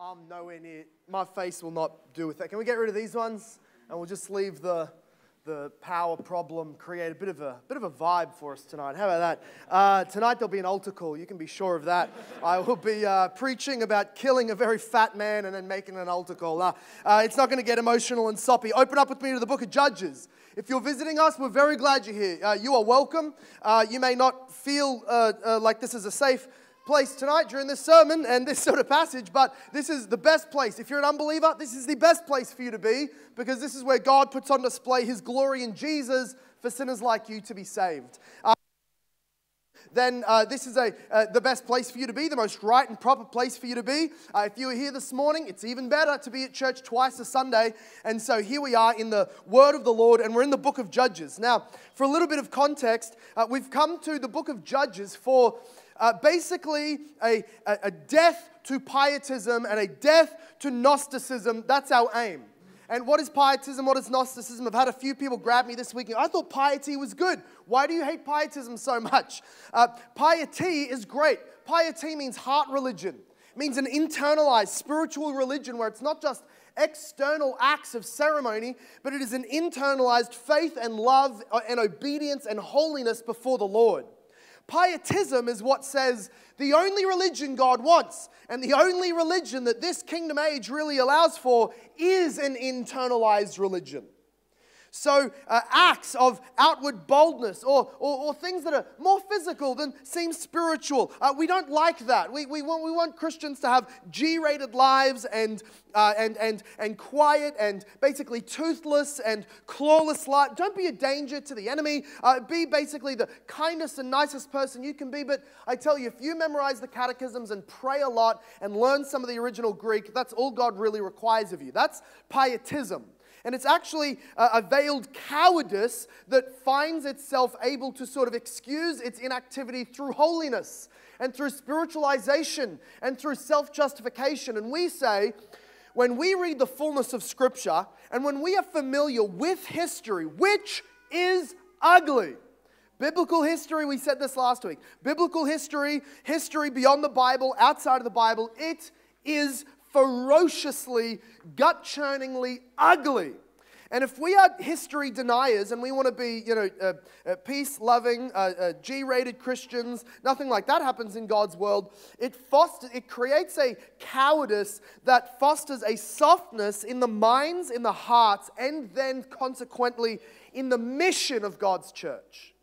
I'm nowhere near. My face will not do with that. Can we get rid of these ones? And we'll just leave the, the power problem, create a bit of a, bit of a vibe for us tonight. How about that? Uh, tonight there'll be an altar call. You can be sure of that. I will be uh, preaching about killing a very fat man and then making an altar call. Uh, uh it's not going to get emotional and soppy. Open up with me to the book of Judges. If you're visiting us, we're very glad you're here. Uh, you are welcome. Uh, you may not feel like this is a safe place tonight during this sermon and this sort of passage, but this is the best place. If you're an unbeliever, this is the best place for you to be because this is where God puts on display his glory in Jesus for sinners like you to be saved. Uh, then uh, this is a, uh, the best place for you to be, the most right and proper place for you to be. Uh, if you are here this morning, it's even better to be at church twice a Sunday. And so here we are in the Word of the Lord, and we're in the book of Judges. Now, for a little bit of context, uh, we've come to the book of Judges for uh, basically a, a, a death to pietism and a death to Gnosticism. That's our aim. And what is pietism? What is Gnosticism? I've had a few people grab me this week. I thought piety was good. Why do you hate pietism so much? Uh, piety is great. Piety means heart religion. It means an internalized spiritual religion where it's not just external acts of ceremony, but it is an internalized faith and love uh, and obedience and holiness before the Lord. Pietism is what says the only religion God wants and the only religion that this kingdom age really allows for is an internalized religion. So, uh, acts of outward boldness or, or, or, things that are more physical than seem spiritual, uh, we don't like that. We, we, want, we want Christians to have G rated lives and, uh, and, and, and quiet and basically toothless and clawless life. Don't be a danger to the enemy. Uh, be basically the kindest and nicest person you can be. But I tell you, if you memorize the catechisms and pray a lot and learn some of the original Greek, that's all God really requires of you. That's pietism. And it's actually a, veiled cowardice that finds itself able to sort of excuse its inactivity through holiness and through spiritualization and through self justification. And we say, when we read the fullness of Scripture and when we are familiar with history, which is ugly, Biblical history, we said this last week. Biblical history, history beyond the Bible, outside of the Bible, it is ferociously, gut churningly ugly. And if we are history deniers and we want to be, you know, uh, uh, peace loving, uh, uh G rated Christians, nothing like that happens in God's world. It, fosters, it creates a cowardice that fosters a softness in the minds, in the hearts, and then consequently in the mission of God's church.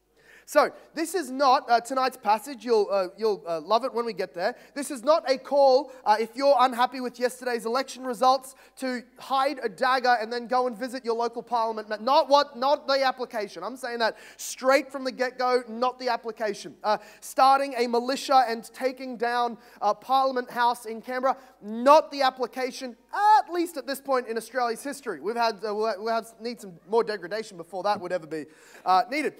So, this is not uh, tonight's passage. You'll, uh, you'll uh, love it when we get there. This is not a call, uh, if you're unhappy with yesterday's election results, to hide a dagger and then go and visit your local parliament. Not, what, not the application. I'm saying that straight from the get go, not the application. Uh, starting a militia and taking down a Parliament House in Canberra, not the application, at least at this point in Australia's history. We've had, uh, we'll have, need some more degradation before that would ever be needed.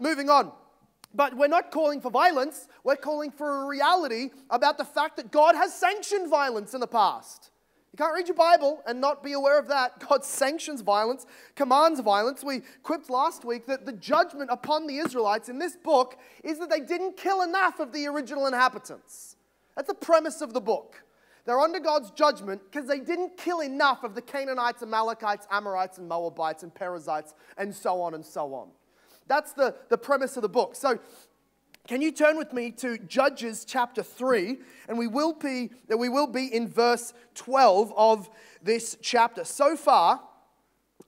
moving on. But we're not calling for violence, we're calling for a reality about the fact that God has sanctioned violence in the past. You can't read your Bible and not be aware of that. God sanctions violence, commands violence. We quipped last week that the judgment upon the Israelites in this book is that they didn't kill enough of the original inhabitants. That's the premise of the book. They're under God's judgment because they didn't kill enough of the Canaanites, Amalekites, Amorites, and Moabites, and Perizzites, and so on and so on. That's the, the premise of the book. So, can you turn with me to Judges chapter 3? And we will be, we will be in verse 12 of this chapter. So far,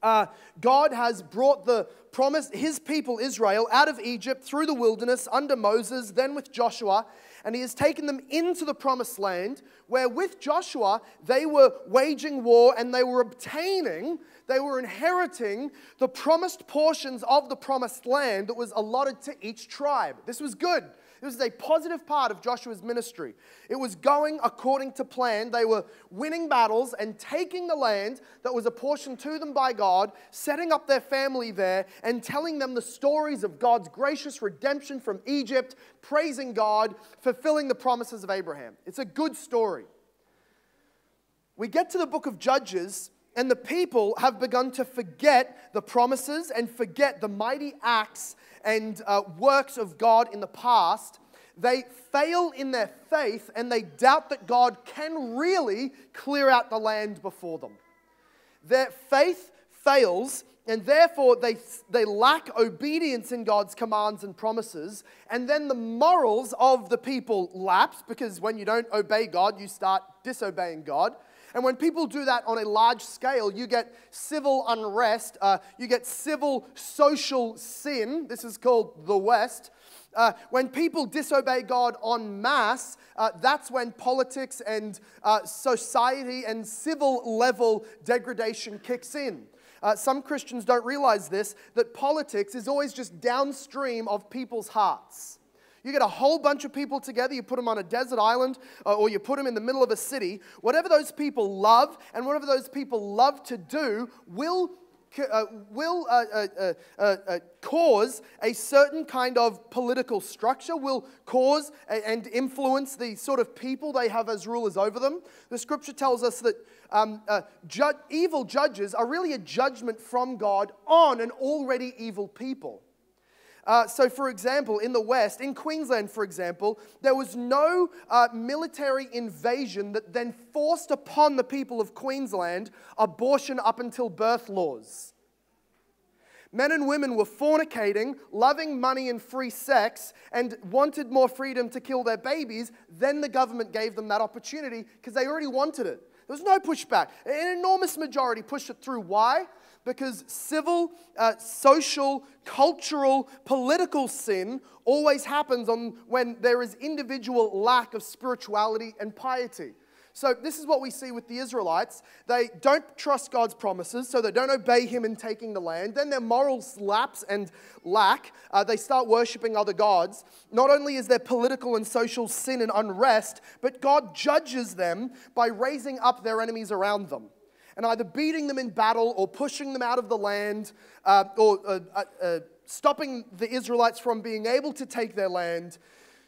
uh, God has brought the promise, his people Israel, out of Egypt through the wilderness under Moses, then with Joshua, and he has taken them into the promised land, where with Joshua they were waging war and they were obtaining they were inheriting the promised portions of the promised land that was allotted to each tribe. This was good. This was a positive part of Joshua's ministry. It was going according to plan. They were winning battles and taking the land that was apportioned to them by God, setting up their family there, and telling them the stories of God's gracious redemption from Egypt, praising God, fulfilling the promises of Abraham. It's a good story. We get to the book of Judges, and the people have begun to forget the promises and forget the mighty acts and uh, works of God in the past. they fail in their faith and they doubt that God can really clear out the land before them. Their faith fails and therefore they, they lack obedience in God's commands and promises. And then the morals of the people lapse because when you don't obey God, you start disobeying God. And when people do that on a large scale, you get civil unrest, uh, you get civil social sin. This is called the West. Uh, when people disobey God en masse, uh, that's when politics and uh, society and civil level degradation kicks in. Uh, some Christians don't realize this that politics is always just downstream of people's hearts. You get a whole bunch of people together, you put them on a desert island, uh, or you put them in the middle of a city. Whatever those people love and whatever those people love to do will uh, will uh uh, uh, uh, cause a certain kind of political structure, will cause and influence the sort of people they have as rulers over them. The scripture tells us that um, ju- evil judges are really a judgment from God on an already evil people. Uh, so, for example, in the West, in Queensland, for example, there was no uh, military invasion that then forced upon the people of Queensland abortion up until birth laws. Men and women were fornicating, loving money and free sex, and wanted more freedom to kill their babies. Then the government gave them that opportunity because they already wanted it. There was no pushback. An enormous majority pushed it through. Why? Because civil, uh, social, cultural, political sin always happens on when there is individual lack of spirituality and piety. So, this is what we see with the Israelites. They don't trust God's promises, so they don't obey Him in taking the land. Then their morals lapse and lack. Uh, they start worshiping other gods. Not only is there political and social sin and unrest, but God judges them by raising up their enemies around them and either beating them in battle or pushing them out of the land uh, or uh, uh, uh, stopping the Israelites from being able to take their land.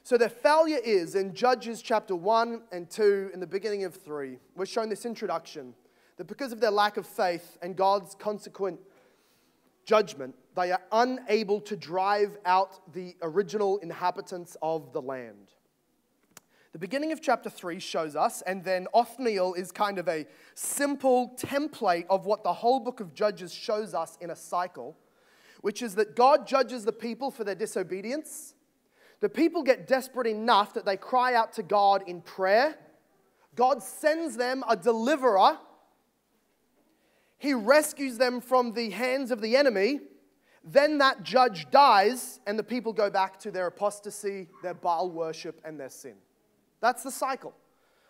So their failure is in Judges chapter 1 and 2, in the beginning of 3. We're shown this introduction that because of their lack of faith and God's consequent judgment, they are unable to drive out the original inhabitants of the land. The beginning of chapter 3 shows us, and then Othniel is kind of a simple template of what the whole book of Judges shows us in a cycle, which is that God judges the people for their disobedience. The people get desperate enough that they cry out to God in prayer. God sends them a deliverer. He rescues them from the hands of the enemy. Then that judge dies, and the people go back to their apostasy, their Baal worship, and their sin. That's the cycle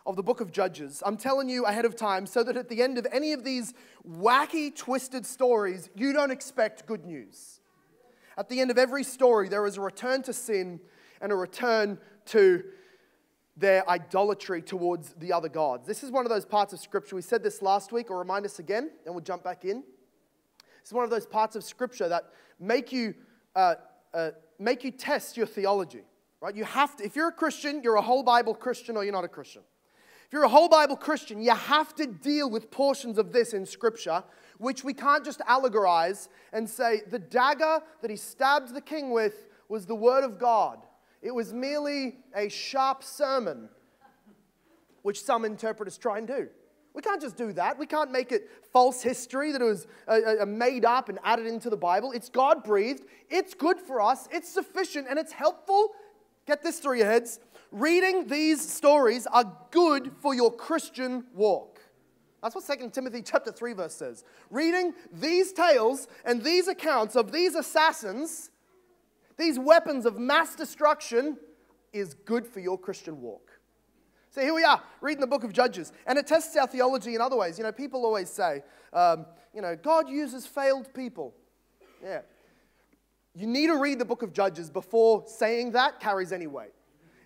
of the book of Judges. I'm telling you ahead of time so that at the end of any of these wacky, twisted stories, you don't expect good news. At the end of every story, there is a return to sin and a return to their idolatry towards the other gods. This is one of those parts of Scripture. We said this last week, or remind us again, and we'll jump back in. It's one of those parts of Scripture that make you, uh, uh, make you test your theology. Right? You have to, if you're a Christian, you're a whole Bible Christian or you're not a Christian. If you're a whole Bible Christian, you have to deal with portions of this in Scripture, which we can't just allegorize and say the dagger that he stabbed the king with was the Word of God. It was merely a sharp sermon, which some interpreters try and do. We can't just do that. We can't make it false history that it was uh, uh, made up and added into the Bible. It's God breathed, it's good for us, it's sufficient, and it's helpful Get this through your heads. Reading these stories are good for your Christian walk. That's what 2 Timothy chapter 3 verse says. Reading these tales and these accounts of these assassins, these weapons of mass destruction is good for your Christian walk. So here we are, reading the book of Judges, and it tests our theology in other ways. You know, people always say, um, you know, God uses failed people. Yeah, you need to read the book of Judges before saying that carries any weight.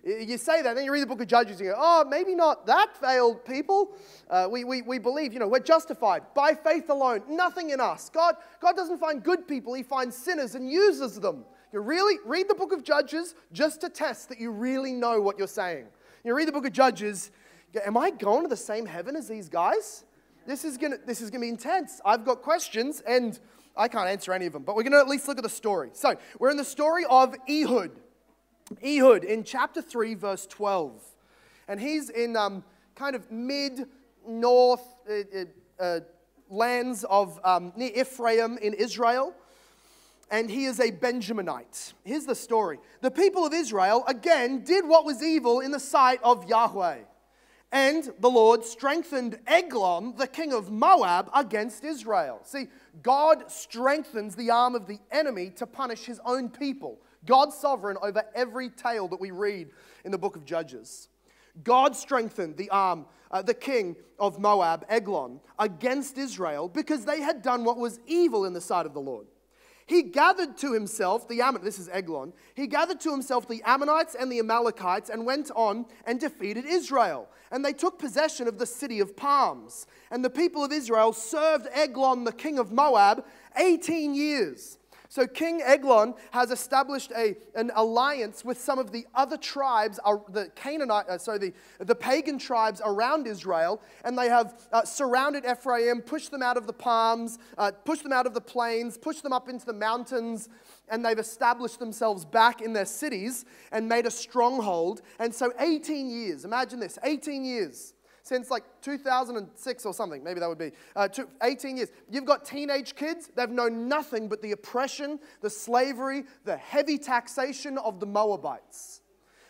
You say that, then you read the book of Judges, and you go, oh, maybe not that failed people. Uh, we, we, we believe, you know, we're justified by faith alone, nothing in us. God, God doesn't find good people, He finds sinners and uses them. You really read the book of Judges just to test that you really know what you're saying. You read the book of Judges, go, am I going to the same heaven as these guys? This is gonna, this is gonna be intense. I've got questions, and I can't answer any of them, but we're going to at least look at the story. So, we're in the story of Ehud. Ehud in chapter 3, verse 12. And he's in um, kind of mid north uh, uh, uh, lands of um, near Ephraim in Israel. And he is a Benjaminite. Here's the story the people of Israel, again, did what was evil in the sight of Yahweh. And the Lord strengthened Eglon, the king of Moab, against Israel. See, God strengthens the arm of the enemy to punish his own people. God's sovereign over every tale that we read in the book of Judges. God strengthened the arm, uh, the king of Moab, Eglon, against Israel because they had done what was evil in the sight of the Lord. He gathered to himself the Ammon, this is Eglon. He gathered to himself the Ammonites and the Amalekites and went on and defeated Israel. And they took possession of the city of palms. And the people of Israel served Eglon, the king of Moab, 18 years. So King Eglon has established a, an alliance with some of the other tribes, the Canaanite, uh, sorry, the, the pagan tribes around Israel, and they have uh, surrounded Ephraim, pushed them out of the palms, uh, pushed them out of the plains, pushed them up into the mountains, and they've established themselves back in their cities and made a stronghold. And so 18 years, imagine this, 18 years since like 2006 or something, maybe that would be uh, 18 years. You've got teenage kids, they've known nothing but the oppression, the slavery, the heavy taxation of the Moabites.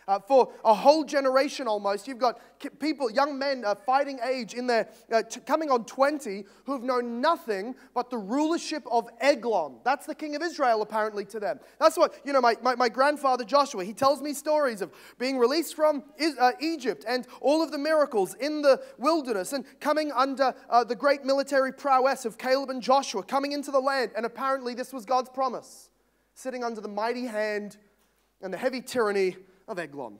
Uh, for a whole generation almost, you've got people, young men uh, fighting age in their, uh, coming on 20, who have known nothing but the rulership of Eglon. That's the king of Israel, apparently, to them. That's what, you know, my, my, my grandfather Joshua, he tells me stories of being released from uh, Egypt and all of the miracles in the wilderness and coming under uh, the great military prowess of Caleb and Joshua, coming into the land. And apparently, this was God's promise, sitting under the mighty hand and the heavy tyranny Oh, of Eglon.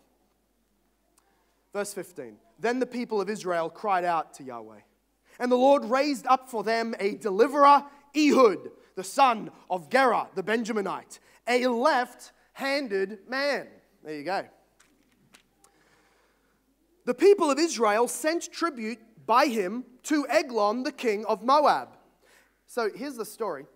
Verse 15 Then the people of Israel cried out to Yahweh, and the Lord raised up for them a deliverer, Ehud, the son of Gera, the Benjaminite, a left handed man. There you go. The people of Israel sent tribute by him to Eglon, the king of Moab. So here's the story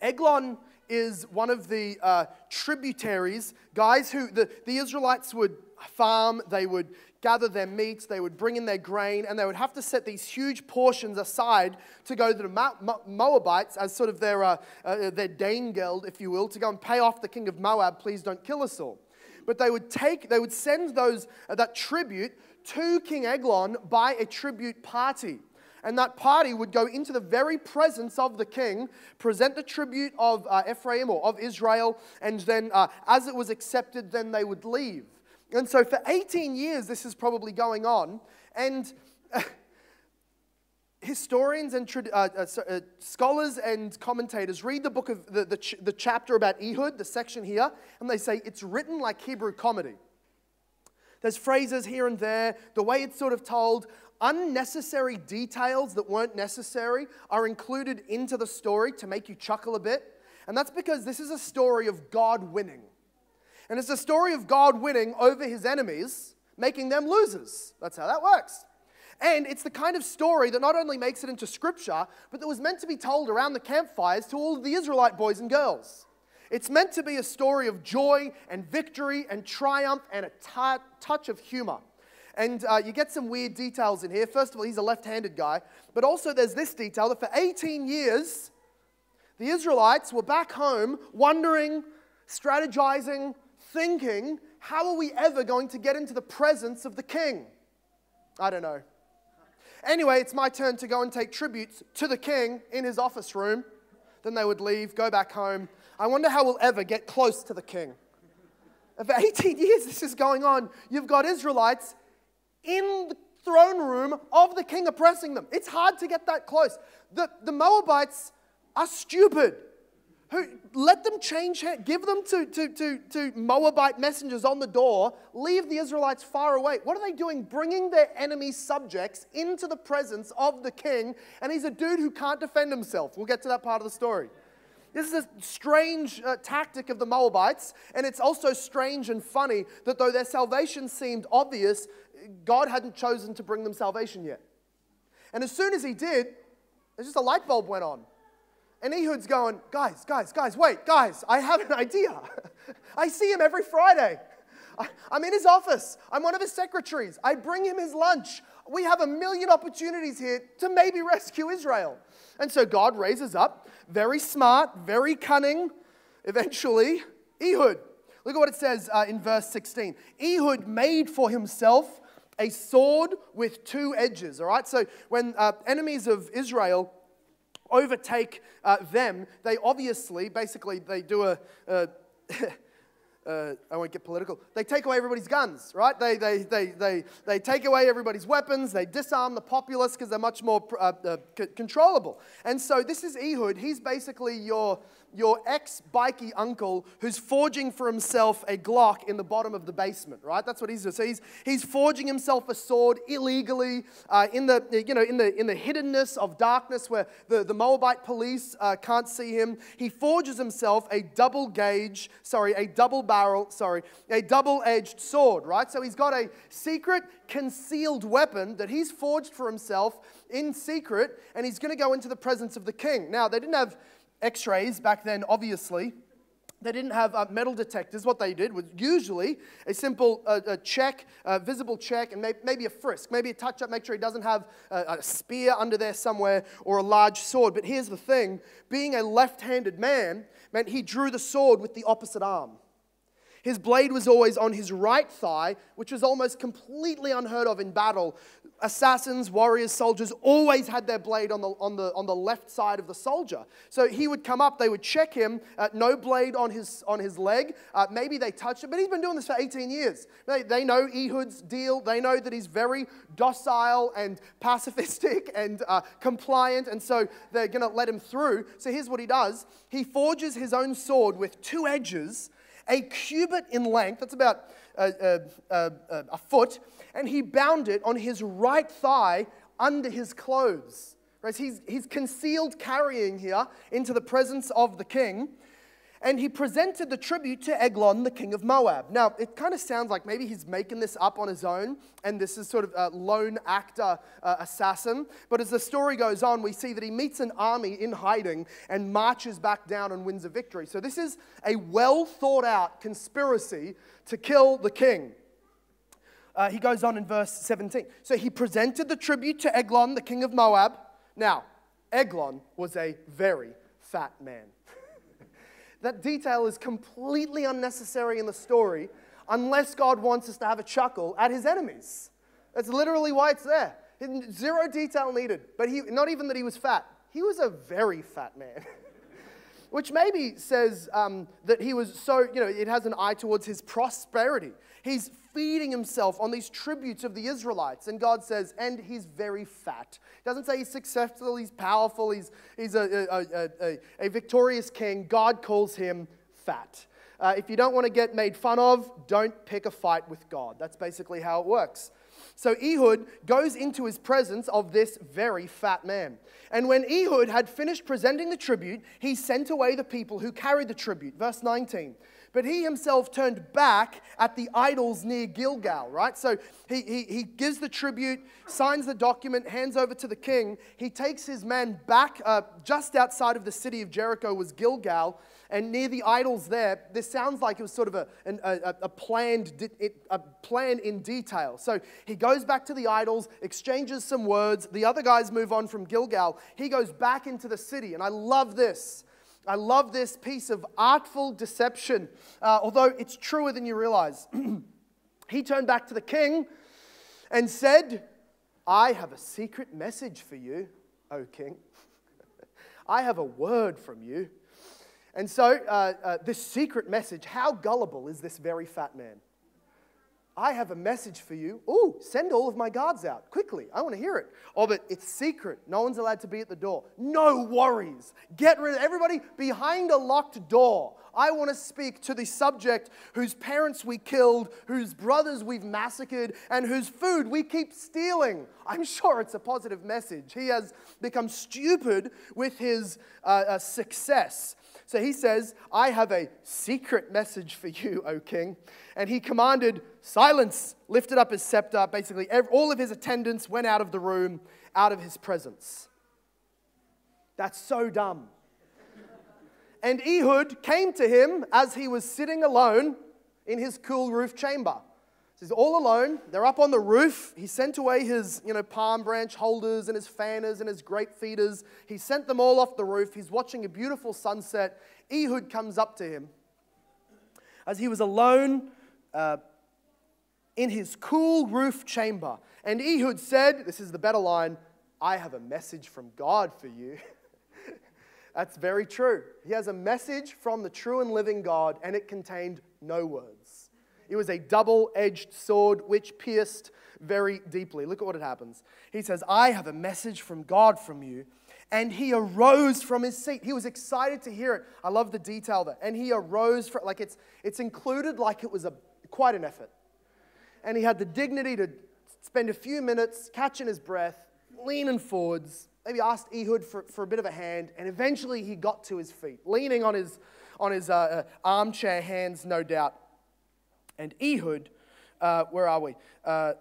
Eglon is one of the uh, tributaries, guys who the, the Israelites would farm, they would gather their meat, they would bring in their grain, and they would have to set these huge portions aside to go to the Moabites as sort of their, uh, uh, their Danegeld, if you will, to go and pay off the king of Moab, please don't kill us all. But they would take, they would send those, uh, that tribute to King Eglon by a tribute party. And that party would go into the very presence of the king, present the tribute of uh, Ephraim or of Israel, and then uh, as it was accepted, then they would leave. And so for 18 years, this is probably going on. And historians and uh, uh, uh, scholars and commentators read the book of the, the, ch- the chapter about Ehud, the section here, and they say it's written like Hebrew comedy. There's phrases here and there, the way it's sort of told unnecessary details that weren't necessary are included into the story to make you chuckle a bit. And that's because this is a story of God winning. And it's a story of God winning over his enemies, making them losers. That's how that works. And it's the kind of story that not only makes it into scripture, but that was meant to be told around the campfires to all of the Israelite boys and girls. It's meant to be a story of joy and victory and triumph and a t- touch of humor. And uh, you get some weird details in here. First of all, he's a left handed guy. But also, there's this detail that for 18 years, the Israelites were back home wondering, strategizing, thinking, how are we ever going to get into the presence of the king? I don't know. Anyway, it's my turn to go and take tributes to the king in his office room. Then they would leave, go back home. I wonder how we'll ever get close to the king. For 18 years, this is going on. You've got Israelites in the throne room of the king oppressing them. It's hard to get that close. The, the Moabites are stupid. Who, let them change, give them to, to, to, to Moabite messengers on the door, leave the Israelites far away. What are they doing? Bringing their enemy subjects into the presence of the king, and he's a dude who can't defend himself. We'll get to that part of the story. This is a strange uh, tactic of the Moabites, and it's also strange and funny that though their salvation seemed obvious, God hadn't chosen to bring them salvation yet. And as soon as he did, there's just a light bulb went on. And Ehud's going, guys, guys, guys, wait, guys, I have an idea. I see him every Friday. I, I'm in his office. I'm one of his secretaries. I bring him his lunch. We have a million opportunities here to maybe rescue Israel. And so God raises up, very smart, very cunning, eventually, Ehud. Look at what it says uh, in verse 16. Ehud made for himself a sword with two edges. All right, so when uh, enemies of Israel overtake uh, them, they obviously, basically, they do a. a uh, I won't get political. They take away everybody's guns, right? They, they, they, they, they take away everybody's weapons. They disarm the populace because they're much more uh, uh, c- controllable. And so this is Ehud. He's basically your, your ex bikey uncle who's forging for himself a Glock in the bottom of the basement, right? That's what he's doing. So he's, he's forging himself a sword illegally uh, in, the, you know, in, the, in the hiddenness of darkness where the, the Moabite police uh, can't see him. He forges himself a double gauge, sorry, a double barrel, sorry, a double edged sword, right? So he's got a secret concealed weapon that he's forged for himself in secret, and he's going to go into the presence of the king. Now, they didn't have x rays back then, obviously. They didn't have uh, metal detectors. What they did was usually a simple uh, a check, a visible check, and may- maybe a frisk, maybe a touch up, make sure he doesn't have a, a spear under there somewhere or a large sword. But here's the thing being a left handed man meant he drew the sword with the opposite arm. His blade was always on his right thigh, which was almost completely unheard of in battle. Assassins, warriors, soldiers always had their blade on the, on the, on the left side of the soldier. So he would come up, they would check him, uh, no blade on his, on his leg. Uh, maybe they touched it, but he's been doing this for 18 years. They, they know Ehud's deal. They know that he's very docile and pacifistic and uh, compliant, and so they're going to let him through. So here's what he does he forges his own sword with two edges a cubit in length, that's about a, a, a, a foot, and he bound it on his right thigh under his clothes. Right? He's, he's concealed carrying here into the presence of the king. And he presented the tribute to Eglon, the king of Moab. Now, it kind of sounds like maybe he's making this up on his own, and this is sort of a lone actor uh, assassin. But as the story goes on, we see that he meets an army in hiding and marches back down and wins a victory. So, this is a well thought out conspiracy to kill the king. Uh, he goes on in verse 17. So, he presented the tribute to Eglon, the king of Moab. Now, Eglon was a very fat man. That detail is completely unnecessary in the story unless God wants us to have a chuckle at his enemies. That's literally why it's there. Zero detail needed. But he, not even that he was fat, he was a very fat man. Which maybe says um, that he was so, you know, it has an eye towards his prosperity. He's feeding himself on these tributes of the Israelites. And God says, and he's very fat. He doesn't say he's successful, he's powerful, he's, he's a, a, a, a victorious king. God calls him fat. Uh, if you don't want to get made fun of, don't pick a fight with God. That's basically how it works. So Ehud goes into his presence of this very fat man. And when Ehud had finished presenting the tribute, he sent away the people who carried the tribute. Verse 19. But he himself turned back at the idols near Gilgal, right? So he, he, he gives the tribute, signs the document, hands over to the king. He takes his men back uh, just outside of the city of Jericho, was Gilgal and near the idols there, this sounds like it was sort of a, a, a, planned, a plan in detail. So he goes back to the idols, exchanges some words. The other guys move on from Gilgal. He goes back into the city, and I love this. I love this piece of artful deception, uh, although it's truer than you realize. he turned back to the king and said, I have a secret message for you, O king. I have a word from you. And so, uh, uh, this secret message how gullible is this very fat man? I have a message for you. Oh, send all of my guards out quickly. I want to hear it. Oh, but it's secret. No one's allowed to be at the door. No worries. Get rid of everybody behind a locked door. I want to speak to the subject whose parents we killed, whose brothers we've massacred, and whose food we keep stealing. I'm sure it's a positive message. He has become stupid with his uh, uh, success. So he says, I have a secret message for you, O king. And he commanded silence, lifted up his scepter. Basically, all of his attendants went out of the room, out of his presence. That's so dumb. And Ehud came to him as he was sitting alone in his cool roof chamber. So he's all alone. They're up on the roof. He sent away his, you know, palm branch holders and his fanners and his grape feeders. He sent them all off the roof. He's watching a beautiful sunset. Ehud comes up to him. As he was alone uh, in his cool roof chamber. And Ehud said, This is the better line, I have a message from God for you. That's very true. He has a message from the true and living God, and it contained no words. It was a double edged sword which pierced very deeply. Look at what it happens. He says, I have a message from God from you. And he arose from his seat. He was excited to hear it. I love the detail there. And he arose from, like it's, it's included like it was a, quite an effort. And he had the dignity to spend a few minutes catching his breath, leaning forwards, maybe asked Ehud for, for a bit of a hand, and eventually he got to his feet, leaning on his, on his uh, uh, armchair hands, no doubt. And Ehud, uh, where are we? Uh,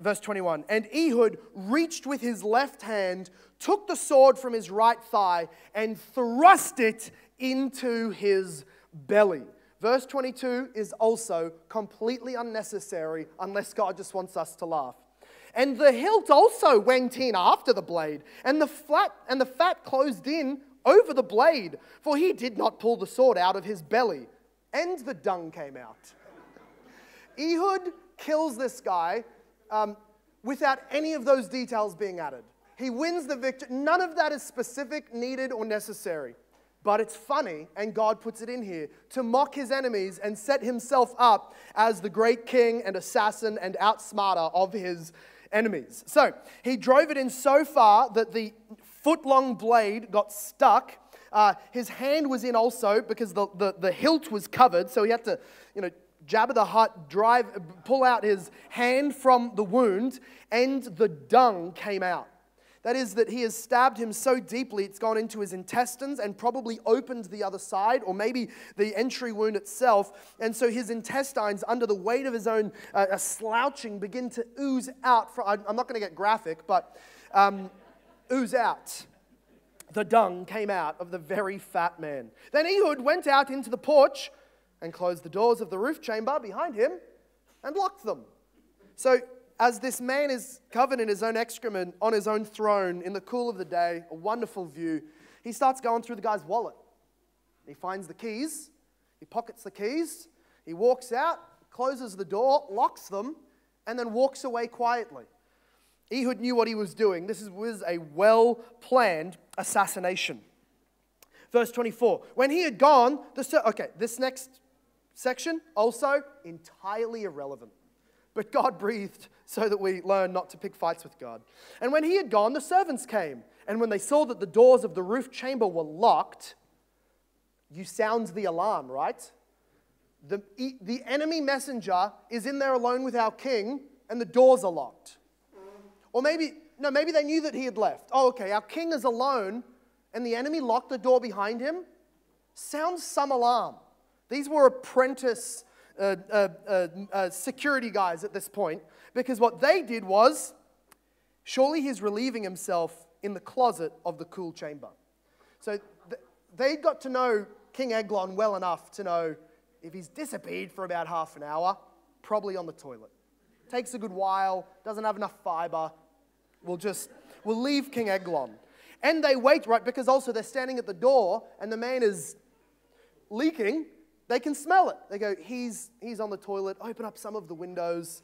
verse 21 And Ehud reached with his left hand, took the sword from his right thigh, and thrust it into his belly. Verse 22 is also completely unnecessary unless God just wants us to laugh. And the hilt also went in after the blade, and the flat and the fat closed in over the blade, for he did not pull the sword out of his belly, and the dung came out. Ehud kills this guy um, without any of those details being added. He wins the victory. None of that is specific, needed, or necessary. But it's funny, and God puts it in here to mock his enemies and set himself up as the great king and assassin and outsmarter of his enemies. So he drove it in so far that the foot long blade got stuck. Uh, his hand was in also because the, the, the hilt was covered, so he had to, you know, Jabba the Hutt drive, pull out his hand from the wound, and the dung came out. That is, that he has stabbed him so deeply it's gone into his intestines and probably opened the other side, or maybe the entry wound itself. And so his intestines, under the weight of his own uh, slouching, begin to ooze out. From, I'm not going to get graphic, but um, ooze out. The dung came out of the very fat man. Then Ehud went out into the porch and closed the doors of the roof chamber behind him and locked them. So as this man is covered in his own excrement on his own throne in the cool of the day, a wonderful view, he starts going through the guy's wallet. He finds the keys, he pockets the keys, he walks out, closes the door, locks them, and then walks away quietly. Ehud knew what he was doing. This was a well planned assassination. Verse 24 When he had gone, the, okay, this next section also entirely irrelevant. But God breathed so that we learn not to pick fights with God. And when he had gone, the servants came. And when they saw that the doors of the roof chamber were locked, you sound the alarm, right? The, the enemy messenger is in there alone with our king, and the doors are locked. Or maybe, no, maybe they knew that he had left. Oh, okay, our king is alone, and the enemy locked the door behind him. Sounds some alarm. These were apprentice uh, uh, uh, uh security guys at this point because what they did was, surely he's relieving himself in the closet of the cool chamber. So th- they got to know King Eglon well enough to know if he's disappeared for about half an hour, probably on the toilet. Takes a good while, doesn't have enough fiber. We'll just, we'll leave King Eglon. And they wait, right, because also they're standing at the door and the man is leaking. They can smell it. They go, he's, he's on the toilet, open up some of the windows.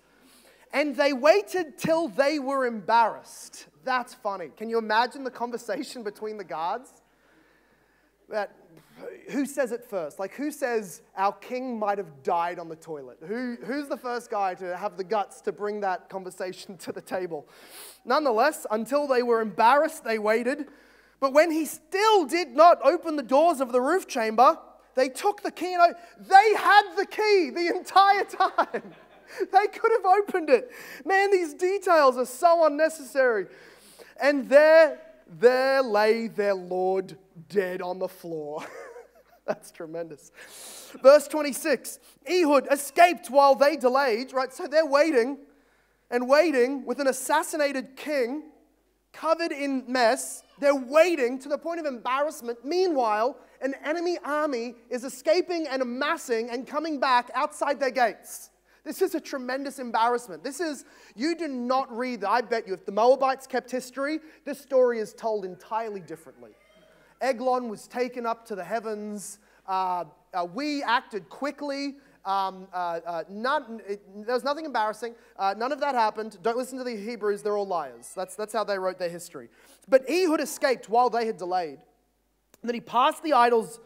And they waited till they were embarrassed. That's funny. Can you imagine the conversation between the guards? That, who says it first? Like, who says our king might have died on the toilet? Who, who's the first guy to have the guts to bring that conversation to the table? Nonetheless, until they were embarrassed, they waited. But when he still did not open the doors of the roof chamber, they took the key and they had the key the entire time. they could have opened it. Man, these details are so unnecessary. And there, there lay their Lord dead on the floor. That's tremendous. Verse 26 Ehud escaped while they delayed, right? So they're waiting and waiting with an assassinated king covered in mess. They're waiting to the point of embarrassment. Meanwhile, an enemy army is escaping and amassing and coming back outside their gates. This is a tremendous embarrassment. This is, you do not read, that. I bet you, if the Moabites kept history, this story is told entirely differently. Eglon was taken up to the heavens. Uh, uh, we acted quickly. Um, uh, uh none, it, there was nothing embarrassing. Uh, none of that happened. Don't listen to the Hebrews, they're all liars. That's, that's how they wrote their history. But Ehud escaped while they had delayed. And then he passed the idols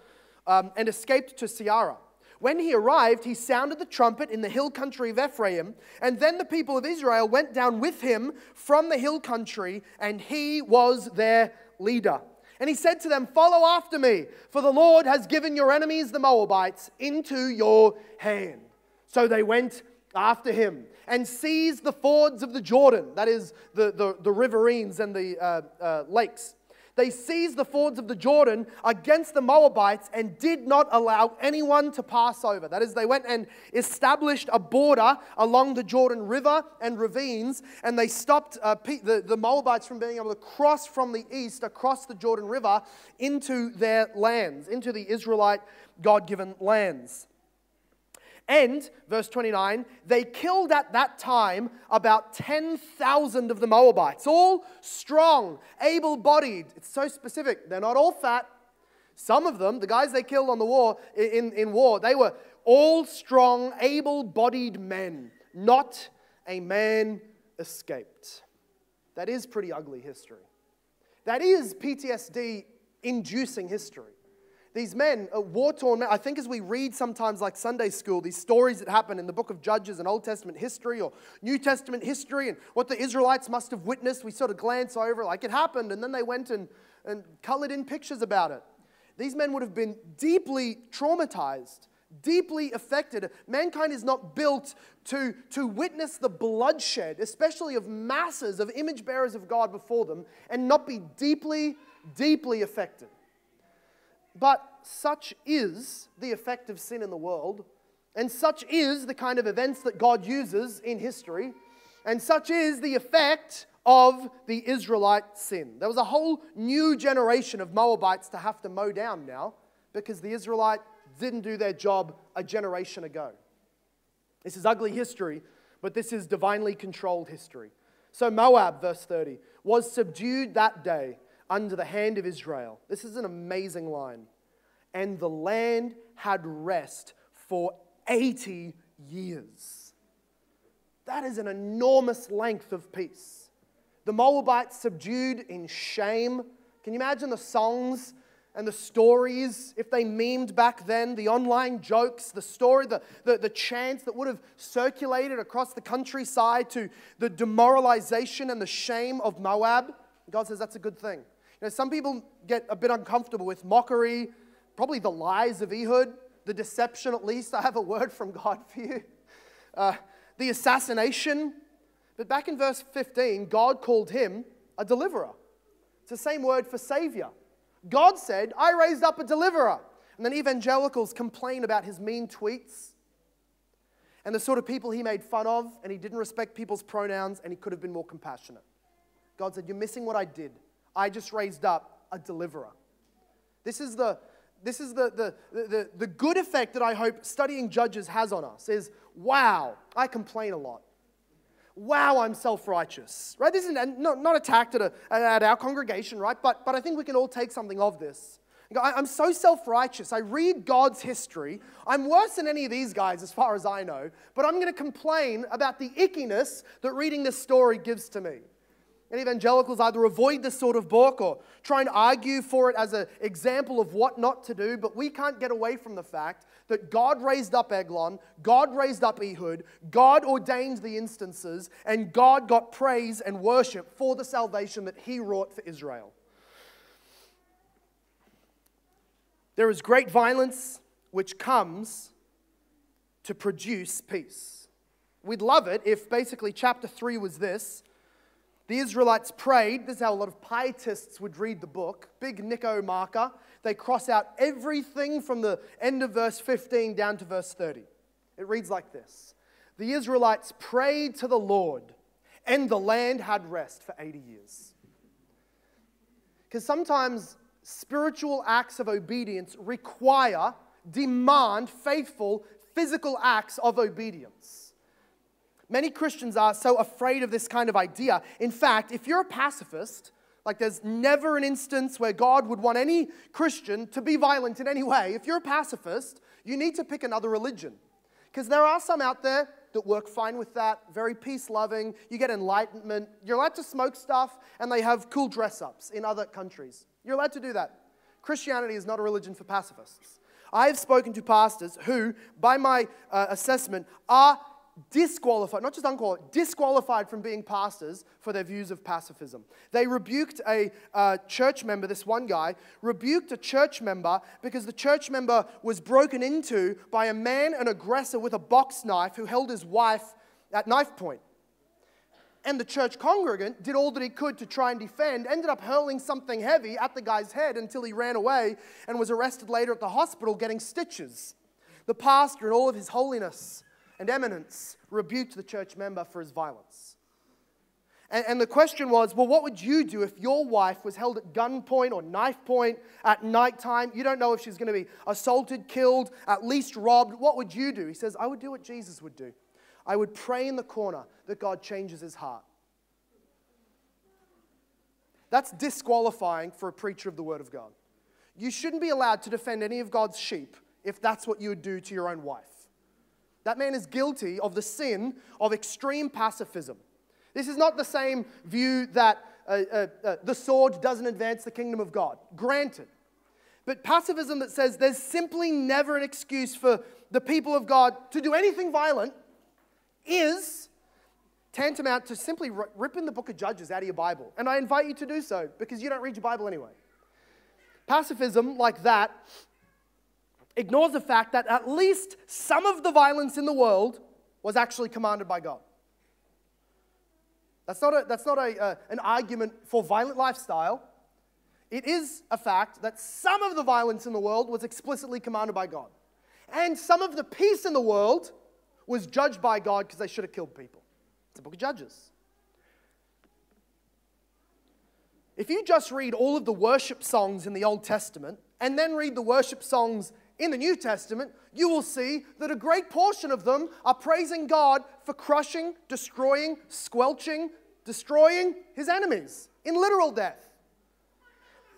um, and escaped to Seirah. When he arrived, he sounded the trumpet in the hill country of Ephraim, and then the people of Israel went down with him from the hill country, and he was their leader. And he said to them, Follow after me, for the Lord has given your enemies, the Moabites, into your hand. So they went after him and seized the fords of the Jordan, that is, the, the, the riverines and the uh, uh, lakes they seized the fords of the Jordan against the Moabites and did not allow anyone to pass over. That is, they went and established a border along the Jordan River and ravines, and they stopped uh, the, the Moabites from being able to cross from the east across the Jordan River into their lands, into the Israelite God given lands. And, verse 29, they killed at that time about 10,000 of the Moabites, all strong, able bodied. It's so specific. They're not all fat. Some of them, the guys they killed on the war, in, in war, they were all strong, able bodied men. Not a man escaped. That is pretty ugly history. That is PTSD inducing history. These men, uh, war torn men, I think as we read sometimes like Sunday school, these stories that happen in the book of Judges and Old Testament history or New Testament history and what the Israelites must have witnessed, we sort of glance over like it happened and then they went and, and colored in pictures about it. These men would have been deeply traumatized, deeply affected. Mankind is not built to, to witness the bloodshed, especially of masses of image bearers of God before them, and not be deeply, deeply affected. But such is the effect of sin in the world, and such is the kind of events that God uses in history, and such is the effect of the Israelite sin. There was a whole new generation of Moabites to have to mow down now because the Israelite didn't do their job a generation ago. This is ugly history, but this is divinely controlled history. So, Moab, verse 30, was subdued that day under the hand of Israel. This is an amazing line. And the land had rest for 80 years. That is an enormous length of peace. The Moabites subdued in shame. Can you imagine the songs and the stories, if they memed back then, the online jokes, the story, the, the, the chants that would have circulated across the countryside to the demoralization and the shame of Moab? God says that's a good thing. Know, some people get a bit uncomfortable with mockery, probably the lies of Ehud, the deception at least. I have a word from God for you. Uh, the assassination. But back in verse 15, God called him a deliverer. It's the same word for savior. God said, I raised up a deliverer. And then evangelicals complain about his mean tweets and the sort of people he made fun of, and he didn't respect people's pronouns, and he could have been more compassionate. God said, You're missing what I did. I just raised up a deliverer. This is the, this is the, the, the, the good effect that I hope studying Judges has on us is wow, I complain a lot. Wow, I'm self righteous. Right? This is not, not attacked at, a, at our congregation, right? But, but I think we can all take something of this. I'm so self righteous. I read God's history. I'm worse than any of these guys, as far as I know. But I'm going to complain about the ickiness that reading this story gives to me. And evangelicals either avoid this sort of book or try and argue for it as an example of what not to do, but we can't get away from the fact that God raised up Eglon, God raised up Ehud, God ordained the instances, and God got praise and worship for the salvation that He wrought for Israel. There is great violence which comes to produce peace. We'd love it if basically chapter 3 was this the Israelites prayed. This is how a lot of pietists would read the book. Big Nico marker. They cross out everything from the end of verse 15 down to verse 30. It reads like this The Israelites prayed to the Lord, and the land had rest for 80 years. Because sometimes spiritual acts of obedience require, demand faithful physical acts of obedience. Many Christians are so afraid of this kind of idea. In fact, if you're a pacifist, like there's never an instance where God would want any Christian to be violent in any way. If you're a pacifist, you need to pick another religion. Because there are some out there that work fine with that, very peace loving. You get enlightenment. You're allowed to smoke stuff, and they have cool dress ups in other countries. You're allowed to do that. Christianity is not a religion for pacifists. I have spoken to pastors who, by my uh, assessment, are disqualified, not just unqualified, disqualified from being pastors for their views of pacifism. They rebuked a uh, church member, this one guy, rebuked a church member because the church member was broken into by a man, an aggressor with a box knife who held his wife at knife point. And the church congregant did all that he could to try and defend, ended up hurling something heavy at the guy's head until he ran away and was arrested later at the hospital getting stitches. The pastor, in all of his holiness, and eminence rebuked the church member for his violence. And, and, the question was well, what would you do if your wife was held at gunpoint or knife point at nighttime? You don't know if she's going to be assaulted, killed, at least robbed. What would you do? He says, I would do what Jesus would do. I would pray in the corner that God changes his heart. That's disqualifying for a preacher of the Word of God. You shouldn't be allowed to defend any of God's sheep if that's what you would do to your own wife. That man is guilty of the sin of extreme pacifism. This is not the same view that uh, uh, uh, the sword doesn't advance the kingdom of God. Granted. But pacifism that says there's simply never an excuse for the people of God to do anything violent is tantamount to simply ripping the book of Judges out of your Bible. And I invite you to do so because you don't read your Bible anyway. Pacifism like that ignores the fact that at least some of the violence in the world was actually commanded by God. That's not, a, that's not a, uh, an argument for violent lifestyle. It is a fact that some of the violence in the world was explicitly commanded by God. And some of the peace in the world was judged by God because they should have killed people. It's the book of Judges. If you just read all of the worship songs in the Old Testament and then read the worship songs in the New Testament, you will see that a great portion of them are praising God for crushing, destroying, squelching, destroying his enemies in literal death.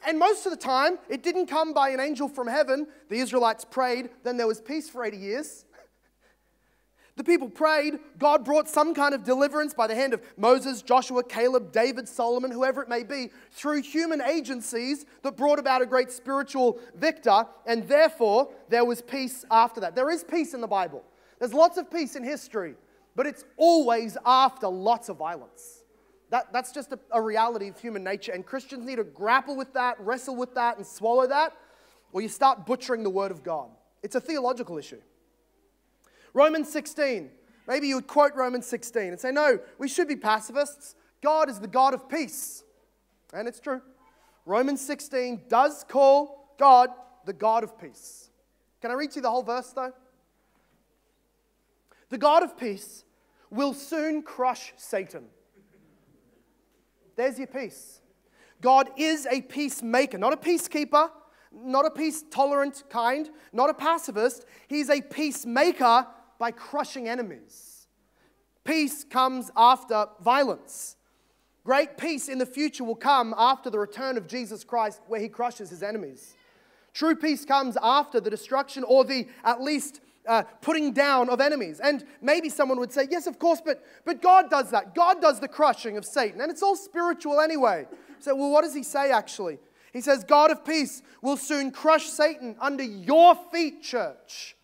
And most of the time, it didn't come by an angel from heaven. The Israelites prayed, then there was peace for 80 years. The people prayed. God brought some kind of deliverance by the hand of Moses, Joshua, Caleb, David, Solomon, whoever it may be, through human agencies that brought about a great spiritual victor. And therefore, there was peace after that. There is peace in the Bible. There's lots of peace in history, but it's always after lots of violence. That, that's just a, a reality of human nature. And Christians need to grapple with that, wrestle with that, and swallow that, or you start butchering the Word of God. It's a theological issue. Romans 16. Maybe you would quote Romans 16 and say, No, we should be pacifists. God is the God of peace. And it's true. Romans 16 does call God the God of peace. Can I read you the whole verse though? The God of peace will soon crush Satan. There's your peace. God is a peacemaker, not a peacekeeper, not a peace tolerant kind, not a pacifist. He's a peacemaker by crushing enemies. Peace comes after violence. Great peace in the future will come after the return of Jesus Christ, where he crushes his enemies. True peace comes after the destruction or the at least uh, putting down of enemies. And maybe someone would say, yes, of course, but, but God does that. God does the crushing of Satan. And it's all spiritual anyway. So, well, what does he say actually? He says, God of peace will soon crush Satan under your feet, church.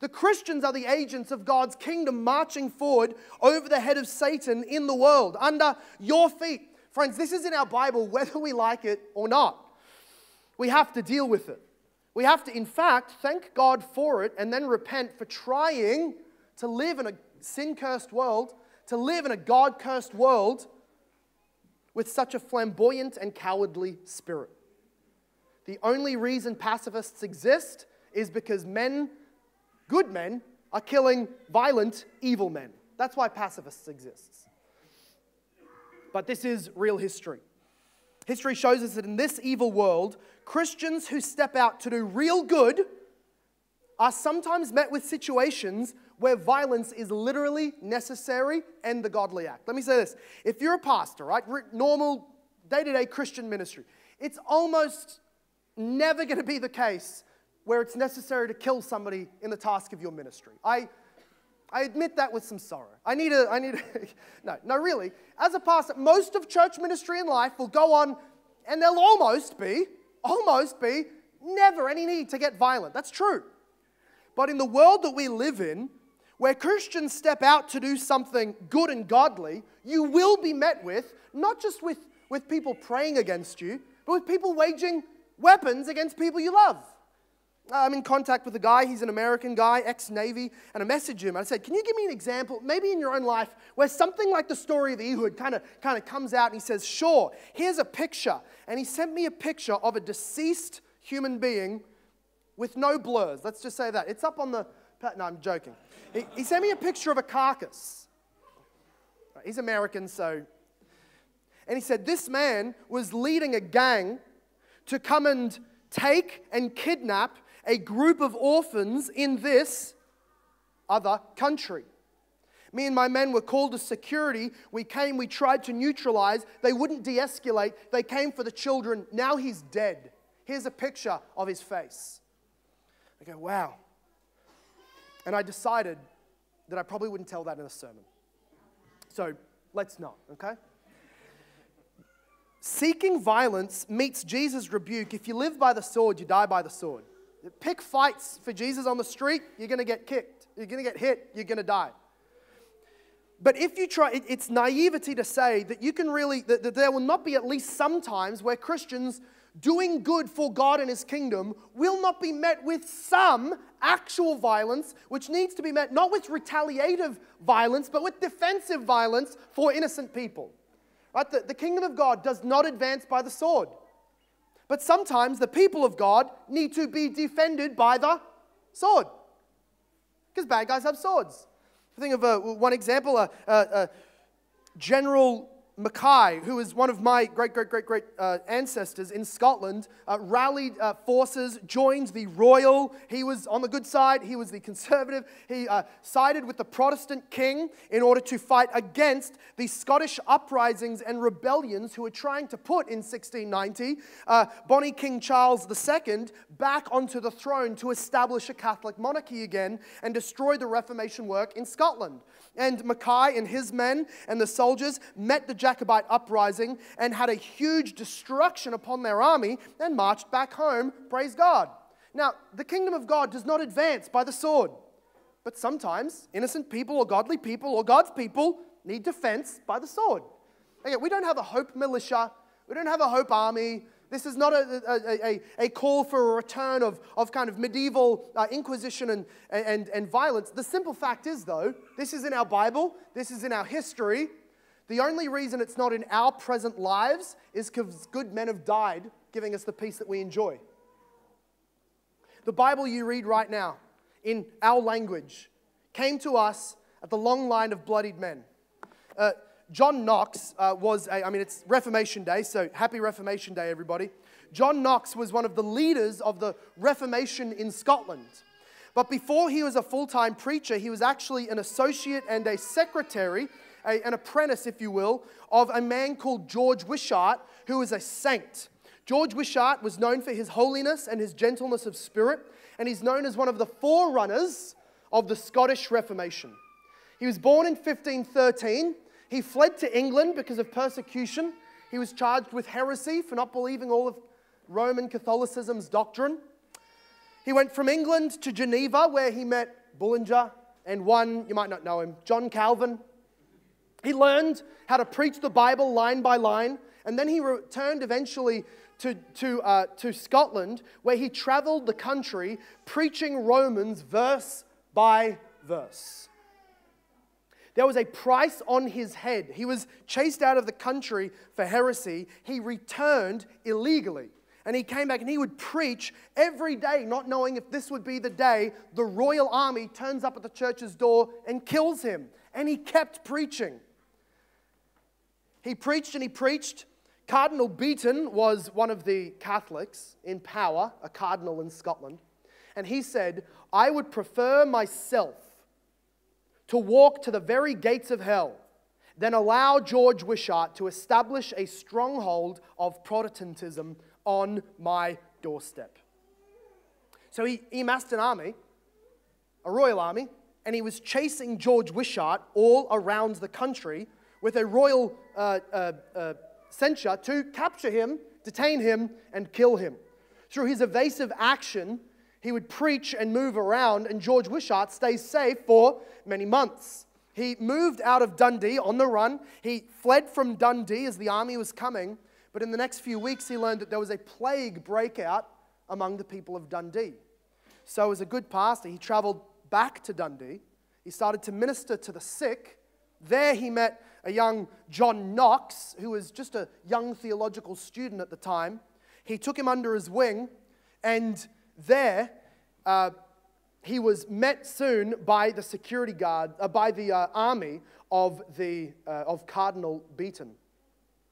The Christians are the agents of God's kingdom marching forward over the head of Satan in the world, under your feet. Friends, this is in our Bible, whether we like it or not. We have to deal with it. We have to, in fact, thank God for it and then repent for trying to live in a sin cursed world, to live in a God cursed world with such a flamboyant and cowardly spirit. The only reason pacifists exist is because men Good men are killing violent, evil men. That's why pacifists exist. But this is real history. History shows us that in this evil world, Christians who step out to do real good are sometimes met with situations where violence is literally necessary and the godly act. Let me say this if you're a pastor, right, normal day to day Christian ministry, it's almost never going to be the case where it's necessary to kill somebody in the task of your ministry. I, I admit that with some sorrow. I need a, I need a, no, no, really. As a pastor, most of church ministry in life will go on and there'll almost be, almost be, never any need to get violent. That's true. But in the world that we live in, where Christians step out to do something good and godly, you will be met with, not just with, with people praying against you, but with people waging weapons against people you love. I'm in contact with a guy, he's an American guy, ex Navy, and I messaged him. I said, Can you give me an example, maybe in your own life, where something like the story of Ehud kind of kind of comes out and he says, Sure, here's a picture. And he sent me a picture of a deceased human being with no blurs. Let's just say that. It's up on the. No, I'm joking. He, he sent me a picture of a carcass. He's American, so. And he said, This man was leading a gang to come and take and kidnap a group of orphans in this other country. Me and my men were called to security. We came, we tried to neutralize. They wouldn't de escalate. They came for the children. Now he's dead. Here's a picture of his face. I go, wow. And I decided that I probably wouldn't tell that in a sermon. So let's not, okay? Seeking violence meets Jesus' rebuke. If you live by the sword, you die by the sword. Pick fights for Jesus on the street, you're going to get kicked. You're going to get hit, you're going to die. But if you try, it, it's naivety to say that you can really, that, that there will not be at least some times where Christians doing good for God and His kingdom will not be met with some actual violence, which needs to be met not with retaliative violence, but with defensive violence for innocent people. Right? The, the kingdom of God does not advance by the sword. But sometimes the people of God need to be defended by the sword. Because bad guys have swords. Think of uh, one example a, a, a General Mackay, who was one of my great, great, great, great uh, ancestors in Scotland, uh, rallied uh, forces, joined the royal. He was on the good side, he was the conservative. He uh, sided with the Protestant king in order to fight against the Scottish uprisings and rebellions who were trying to put in 1690 uh, Bonnie King Charles II back onto the throne to establish a Catholic monarchy again and destroy the Reformation work in Scotland. And Mackay and his men and the soldiers met the Jacobite uprising and had a huge destruction upon their army and marched back home. Praise God. Now, the kingdom of God does not advance by the sword, but sometimes innocent people or godly people or God's people need defense by the sword. Again, we don't have a hope militia, we don't have a hope army, this is not a, a, a, a, call for a return of, of kind of medieval uh, inquisition and, and, and violence. The simple fact is, though, this is in our Bible, this is in our history. The only reason it's not in our present lives is because good men have died, giving us the peace that we enjoy. The Bible you read right now, in our language, came to us at the long line of bloodied men. Uh, John Knox uh, was, a, I mean, it's Reformation Day, so happy Reformation Day, everybody. John Knox was one of the leaders of the Reformation in Scotland. But before he was a full time preacher, he was actually an associate and a secretary, a, an apprentice, if you will, of a man called George Wishart, who was a saint. George Wishart was known for his holiness and his gentleness of spirit, and he's known as one of the forerunners of the Scottish Reformation. He was born in 1513 he fled to England because of persecution. He was charged with heresy for not believing all of Roman Catholicism's doctrine. He went from England to Geneva, where he met Bullinger and one, you might not know him, John Calvin. He learned how to preach the Bible line by line, and then he returned eventually to, to, uh, to Scotland, where he traveled the country preaching Romans verse by verse. There was a price on his head. He was chased out of the country for heresy. He returned illegally. And he came back and he would preach every day, not knowing if this would be the day the royal army turns up at the church's door and kills him. And he kept preaching. He preached and he preached, Cardinal Beaton was one of the Catholics in power, a cardinal in Scotland, and he said, I would prefer myself to walk to the very gates of hell than allow George Wishart to establish a stronghold of Protestantism on my doorstep. So he, he amassed an army, a royal army, and he was chasing George Wishart all around the country with a royal uh, uh, uh, censure to capture him, detain him, and kill him. Through his evasive action, he would preach and move around, and George Wishart stays safe for many months. He moved out of Dundee on the run. He fled from Dundee as the army was coming, but in the next few weeks, he learned that there was a plague breakout among the people of Dundee. So, as a good pastor, he traveled back to Dundee. He started to minister to the sick. There, he met a young John Knox, who was just a young theological student at the time. He took him under his wing, and there, uh, he was met soon by the security guard, uh, by the uh, army of, the, uh, of Cardinal Beaton.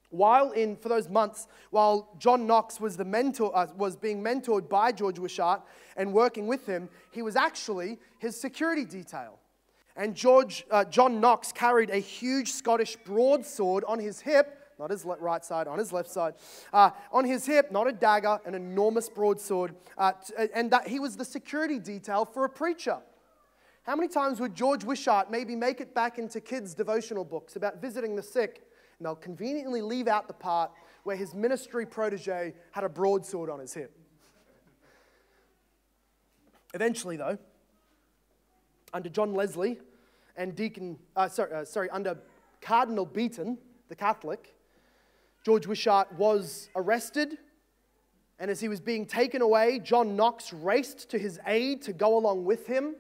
While in, for those months, while John Knox was, the mentor, uh, was being mentored by George Wishart and working with him, he was actually his security detail. And George, uh, John Knox carried a huge Scottish broadsword on his hip, not his right side, on his left side, uh, on his hip, not a dagger, an enormous broadsword, uh, uh, and that he was the security detail for a preacher. How many times would George Wishart maybe make it back into kids' devotional books about visiting the sick, and they'll conveniently leave out the part where his ministry protege had a broadsword on his hip? Eventually, though, under John Leslie and Deacon, uh, sorry, uh, sorry, under Cardinal Beaton, the Catholic, George Wishart was arrested. And as he was being taken away, John Knox raced to his aid to go along with him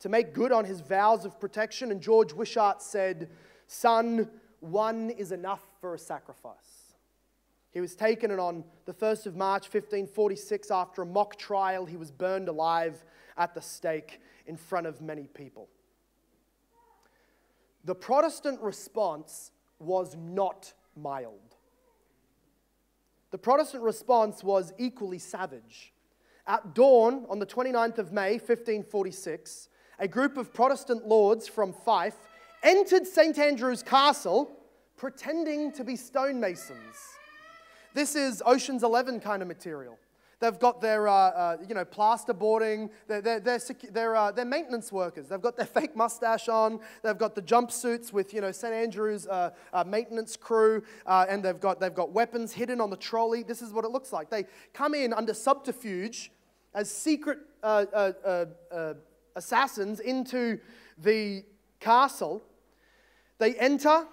to make good on his vows of protection. And George Wishart said, Son, one is enough for a sacrifice. He was taken, and on the 1st of March 1546, after a mock trial, he was burned alive at the stake in front of many people. The Protestant response was not mild. The Protestant response was equally savage. At dawn on the 29th of May, 1546, a group of Protestant lords from Fife entered St. Andrew's Castle pretending to be stonemasons. This is Ocean's Eleven kind of material. They've got their, uh, uh, you know, plasterboarding. They're, they're, they're, they're, uh, they're, maintenance workers. They've got their fake mustache on. They've got the jumpsuits with, you know, St. Andrew's uh, uh, maintenance crew. Uh, and they've got, they've got weapons hidden on the trolley. This is what it looks like. They come in under subterfuge as secret assassins into the castle. They enter.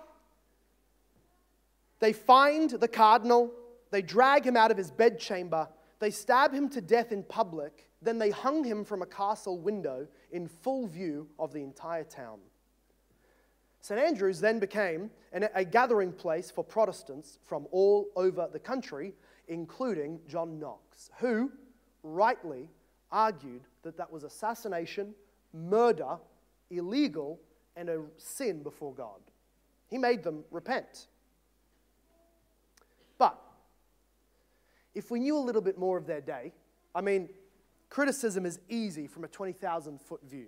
They find the cardinal. They drag him out of his bedchamber they stab him to death in public, then they hung him from a castle window in full view of the entire town. St. Andrews then became an, a gathering place for Protestants from all over the country, including John Knox, who rightly argued that that was assassination, murder, illegal, and a sin before God. He made them repent. But if we knew a little bit more of their day, I mean, criticism is easy from a 20,000 foot view.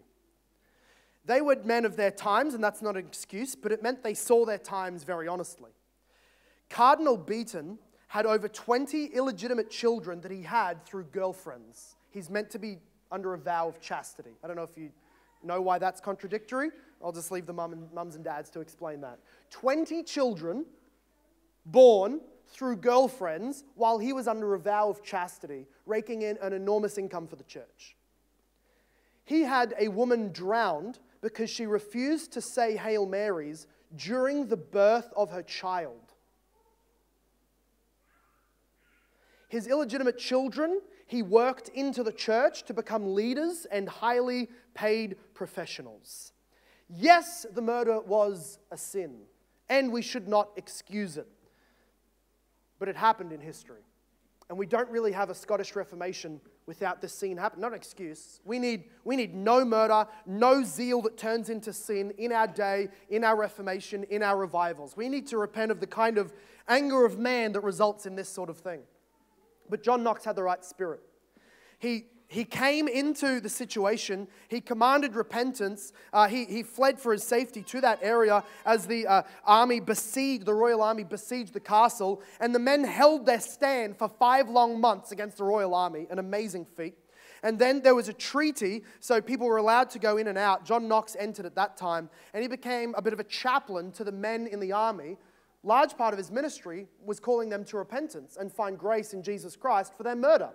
They were men of their times, and that's not an excuse, but it meant they saw their times very honestly. Cardinal Beaton had over 20 illegitimate children that he had through girlfriends. He's meant to be under a vow of chastity. I don't know if you know why that's contradictory. I'll just leave the and, mums and dads to explain that. 20 children born through girlfriends while he was under a vow of chastity, raking in an enormous income for the church. He had a woman drowned because she refused to say Hail Marys during the birth of her child. His illegitimate children, he worked into the church to become leaders and highly paid professionals. Yes, the murder was a sin, and we should not excuse it but it happened in history. And we don't really have a Scottish Reformation without this scene happening. Not an excuse. We need, we need no murder, no zeal that turns into sin in our day, in our Reformation, in our revivals. We need to repent of the kind of anger of man that results in this sort of thing. But John Knox had the right spirit. He, he came into the situation, he commanded repentance, uh, he, he fled for his safety to that area as the uh, army besieged, the royal army besieged the castle, and the men held their stand for five long months against the royal army, an amazing feat. And then there was a treaty, so people were allowed to go in and out. John Knox entered at that time, and he became a bit of a chaplain to the men in the army. Large part of his ministry was calling them to repentance and find grace in Jesus Christ for their murder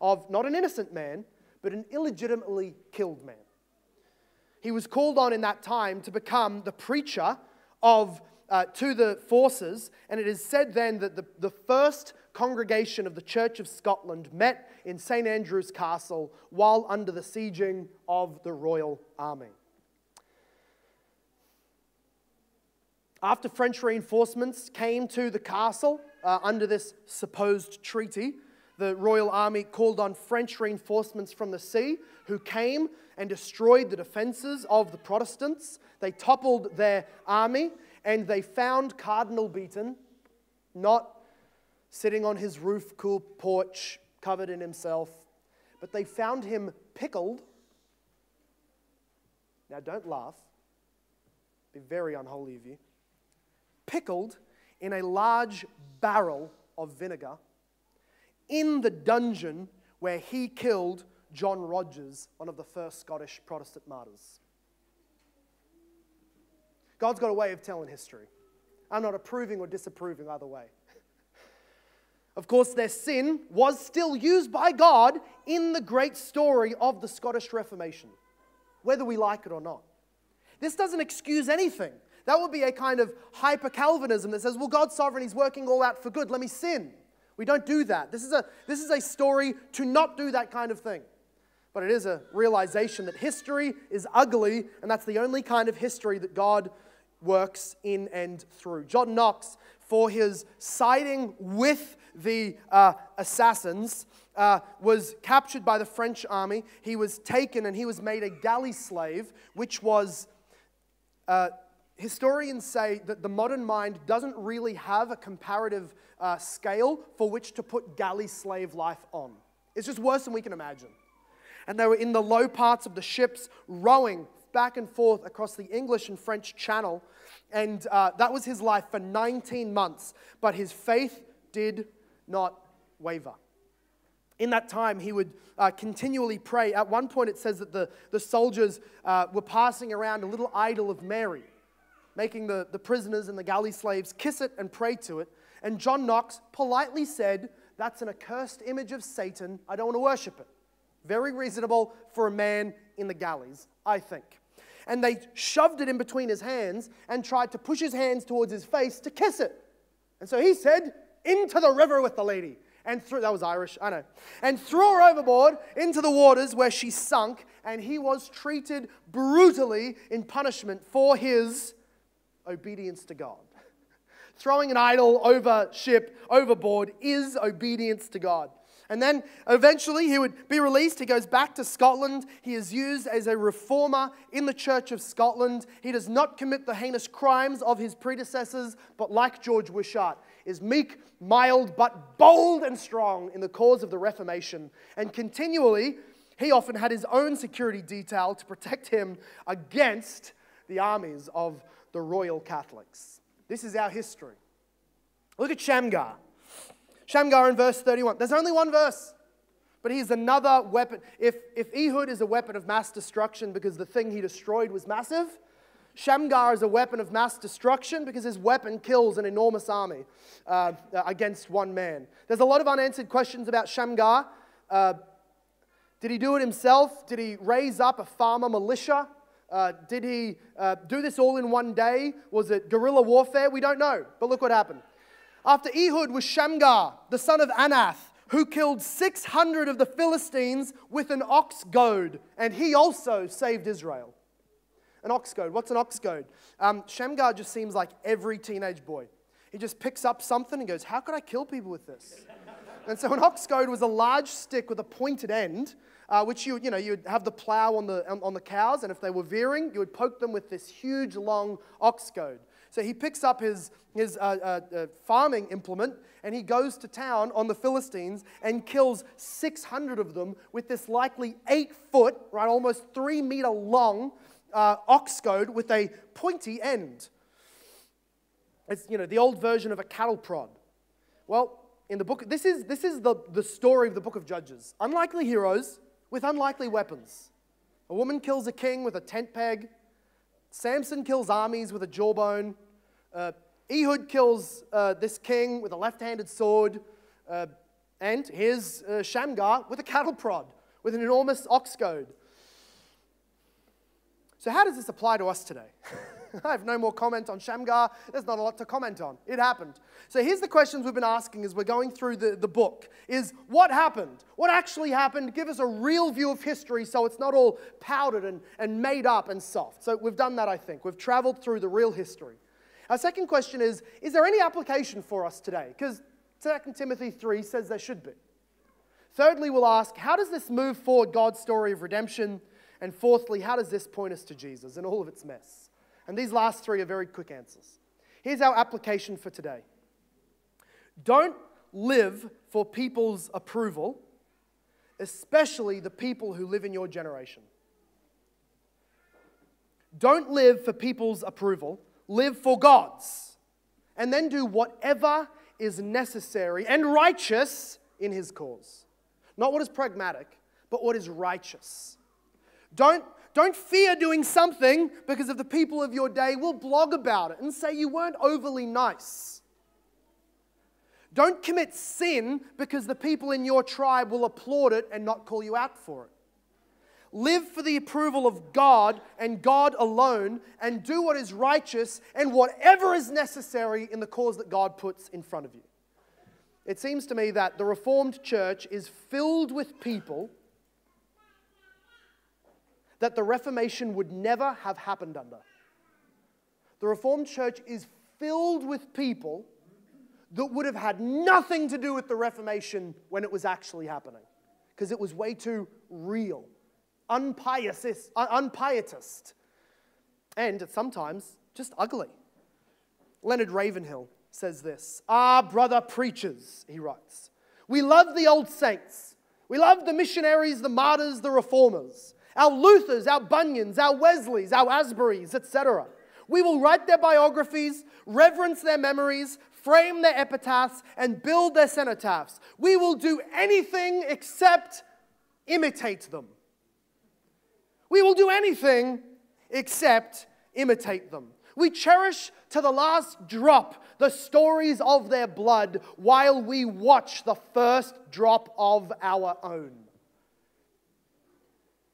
of not an innocent man, but an illegitimately killed man. He was called on in that time to become the preacher of, uh, to the forces, and it is said then that the, the first congregation of the Church of Scotland met in St. Andrew's Castle while under the sieging of the royal army. After French reinforcements came to the castle uh, under this supposed treaty, the royal army called on French reinforcements from the sea who came and destroyed the defenses of the Protestants. They toppled their army and they found Cardinal Beaton not sitting on his roof, cool porch, covered in himself, but they found him pickled. Now, don't laugh, be very unholy of you. Pickled in a large barrel of vinegar in the dungeon where he killed John Rogers, one of the first Scottish Protestant martyrs. God's got a way of telling history. I'm not approving or disapproving either way. Of course, their sin was still used by God in the great story of the Scottish Reformation, whether we like it or not. This doesn't excuse anything. That would be a kind of hyper Calvinism that says, well, God's sovereign, He's working all out for good, let me sin. We don't do that. This is a, this is a story to not do that kind of thing. But it is a realization that history is ugly, and that's the only kind of history that God works in and through. John Knox, for his siding with the uh, assassins, uh, was captured by the French army. He was taken and he was made a galley slave, which was. Uh, historians say that the modern mind doesn't really have a comparative uh, scale for which to put galley slave life on. It's just worse than we can imagine. And they were in the low parts of the ships, rowing back and forth across the English and French Channel. And uh, that was his life for 19 months. But his faith did not waver. In that time, he would uh, continually pray. At one point, it says that the, the soldiers uh, were passing around a little idol of Mary, making the, the prisoners and the galley slaves kiss it and pray to it. And John Knox politely said, That's an accursed image of Satan. I don't want to worship it. Very reasonable for a man in the galleys, I think. And they shoved it in between his hands and tried to push his hands towards his face to kiss it. And so he said, Into the river with the lady. And threw, that was Irish, I know. And threw her overboard into the waters where she sunk, and he was treated brutally in punishment for his obedience to God. Throwing an idol over ship, overboard, is obedience to God. And then eventually he would be released. He goes back to Scotland. He is used as a reformer in the Church of Scotland. He does not commit the heinous crimes of his predecessors, but like George Wishart, is meek, mild, but bold and strong in the cause of the Reformation. And continually, he often had his own security detail to protect him against the armies of the Royal Catholics. This is our history. Look at Shamgar. Shamgar in verse 31. There's only one verse, but he's another weapon. If, if Ehud is a weapon of mass destruction because the thing he destroyed was massive, Shamgar is a weapon of mass destruction because his weapon kills an enormous army uh, against one man. There's a lot of unanswered questions about Shamgar. Uh, did he do it himself? Did he raise up a farmer militia? Uh, did he uh, do this all in one day? Was it guerrilla warfare? We don't know. But look what happened. After Ehud was Shamgar, the son of Anath, who killed 600 of the Philistines with an ox goad, and he also saved Israel. An ox goad. What's an ox goad? Um, Shamgar just seems like every teenage boy. He just picks up something and goes, How could I kill people with this? And so an ox goad was a large stick with a pointed end, uh, which you, you know, you'd have the plow on the, on the cows, and if they were veering, you would poke them with this huge, long ox goad. So he picks up his, his uh, uh, uh, farming implement and he goes to town on the Philistines and kills 600 of them with this likely eight foot, right, almost three meter long uh, ox goad with a pointy end. It's, you know, the old version of a cattle prod. Well, in the book, this is, this is the, the story of the book of Judges. Unlikely heroes with unlikely weapons. A woman kills a king with a tent peg. Samson kills armies with a jawbone. Uh, Ehud kills uh, this king with a left handed sword. Uh, and here's uh, Shamgar with a cattle prod, with an enormous ox goad. So, how does this apply to us today? I have no more comment on Shamgar. There's not a lot to comment on. It happened. So here's the questions we've been asking as we're going through the, the book is what happened? What actually happened? Give us a real view of history so it's not all powdered and, and made up and soft. So we've done that, I think. We've traveled through the real history. Our second question is Is there any application for us today? Because 2 Timothy 3 says there should be. Thirdly, we'll ask How does this move forward God's story of redemption? And fourthly, how does this point us to Jesus and all of its mess? And these last three are very quick answers. Here's our application for today don't live for people's approval, especially the people who live in your generation. Don't live for people's approval, live for God's, and then do whatever is necessary and righteous in His cause. Not what is pragmatic, but what is righteous. Don't don't fear doing something because if the people of your day will blog about it and say you weren't overly nice. Don't commit sin because the people in your tribe will applaud it and not call you out for it. Live for the approval of God and God alone, and do what is righteous and whatever is necessary in the cause that God puts in front of you. It seems to me that the Reformed Church is filled with people that the Reformation would never have happened under. The Reformed Church is filled with people that would have had nothing to do with the Reformation when it was actually happening because it was way too real, unpietist, unpietist, and sometimes just ugly. Leonard Ravenhill says this Ah, brother preachers, he writes, we love the old saints. We love the missionaries, the martyrs, the reformers our Luthers, our Bunyans, our Wesleys, our Asburys, etc. We will write their biographies, reverence their memories, frame their epitaphs, and build their cenotaphs. We will do anything except imitate them. We will do anything except imitate them. We cherish to the last drop the stories of their blood while we watch the first drop of our own.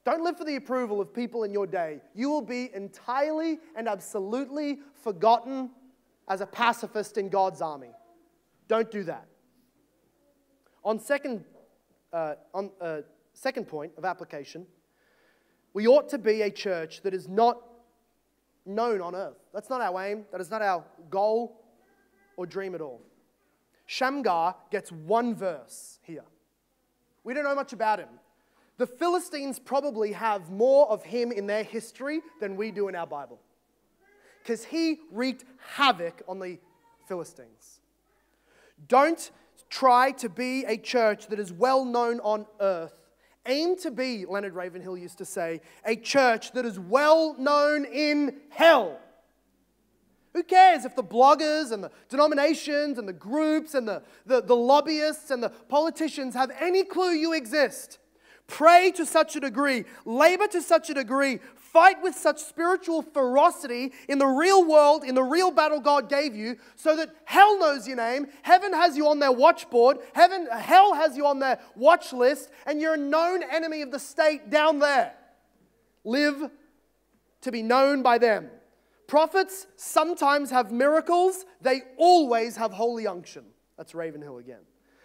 Don't live for the approval of people in your day. You will be entirely and absolutely forgotten as a pacifist in God's army. Don't do that. On second, uh, on uh, second point of application, we ought to be a church that is not known on earth. That's not our aim. That is not our goal or dream at all. Shamgar gets one verse here. We don't know much about him. The Philistines probably have more of him in their history than we do in our Bible. Because he wreaked havoc on the Philistines. Don't try to be a church that is well known on earth. Aim to be, Leonard Ravenhill used to say, a church that is well known in hell. Who cares if the bloggers and the denominations and the groups and the, the, the lobbyists and the politicians have any clue you exist? Pray to such a degree, labor to such a degree, fight with such spiritual ferocity in the real world, in the real battle God gave you, so that hell knows your name, heaven has you on their watchboard, heaven, hell has you on their watch list, and you're a known enemy of the state down there. Live to be known by them. Prophets sometimes have miracles, they always have holy unction. That's Ravenhill again.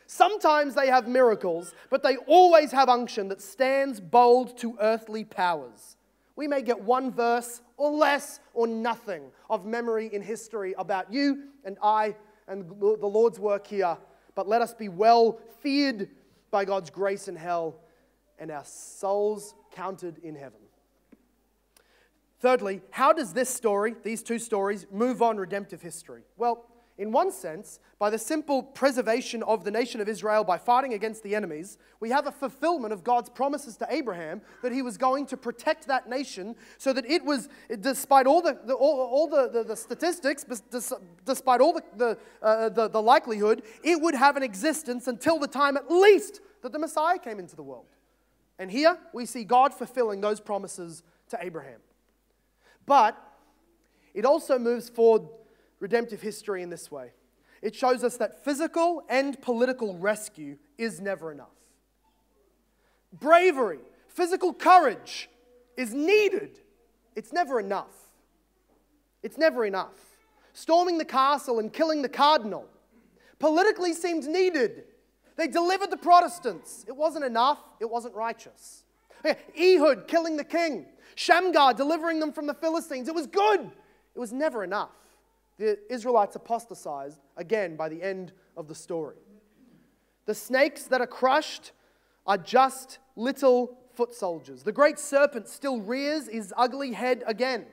Sometimes they have miracles, but they always have unction that stands bold to earthly powers. We may get one verse or less or nothing of memory in history about you and I and the Lord's work here, but let us be well feared by God's grace in hell and our souls counted in heaven. Thirdly, how does this story, these two stories, move on redemptive history? Well, in one sense, by the simple preservation of the nation of Israel by fighting against the enemies, we have a fulfillment of God's promises to Abraham that he was going to protect that nation so that it was, despite all the, the all, all the, the, the, statistics, despite all the, the, uh, the, the likelihood, it would have an existence until the time at least that the Messiah came into the world. And here we see God fulfilling those promises to Abraham. But it also moves forward redemptive history in this way it shows us that physical and political rescue is never enough. Bravery, physical courage is needed, it's never enough. It's never enough. Storming the castle and killing the cardinal politically seemed needed. They delivered the Protestants. It wasn't enough, it wasn't righteous. Ehud killing the king, Shamgar delivering them from the Philistines. It was good, it was never enough the Israelites apostatized again by the end of the story. The snakes that are crushed are just little foot soldiers. The great serpent still rears his ugly head again.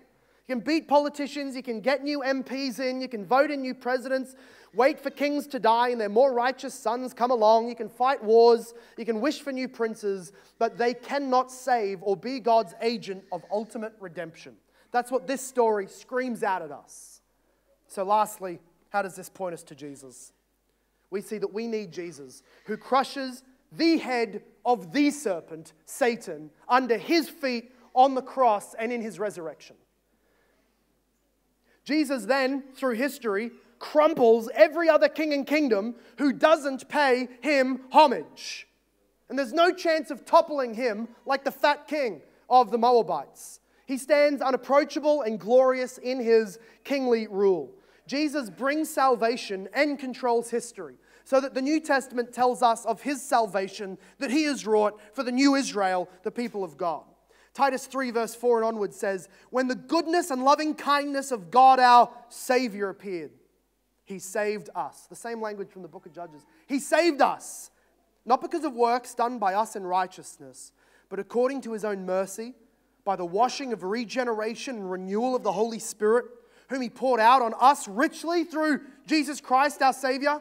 You can beat politicians, you can get new MPs in, you can vote in new presidents, wait for kings to die and their more righteous sons come along, you can fight wars, you can wish for new princes, but they cannot save or be God's agent of ultimate redemption. That's what this story screams out at us. So, lastly, how does this point us to Jesus? We see that we need Jesus, who crushes the head of the serpent, Satan, under his feet on the cross and in his resurrection. Jesus then, through history, crumples every other king and kingdom who doesn't pay him homage. And there's no chance of toppling him like the fat king of the Moabites. He stands unapproachable and glorious in his kingly rule. Jesus brings salvation and controls history. So that the New Testament tells us of his salvation that he has wrought for the new Israel, the people of God. Titus 3, verse 4 and onward says, When the goodness and loving kindness of God our Savior appeared, he saved us. The same language from the book of Judges. He saved us, not because of works done by us in righteousness, but according to his own mercy, by the washing of regeneration and renewal of the Holy Spirit whom he poured out on us richly through Jesus Christ our Savior,